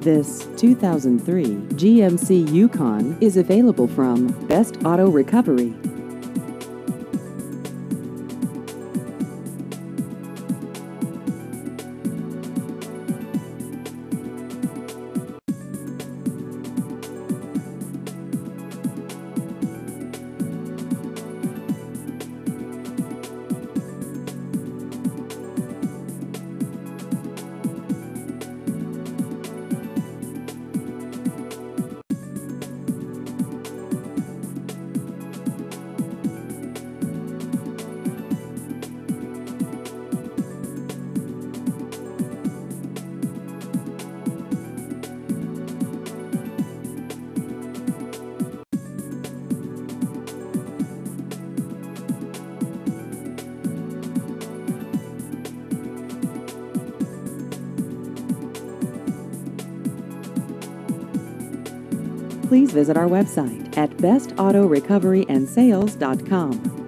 This 2003 GMC Yukon is available from Best Auto Recovery. Please visit our website at bestautorecoveryandsales.com.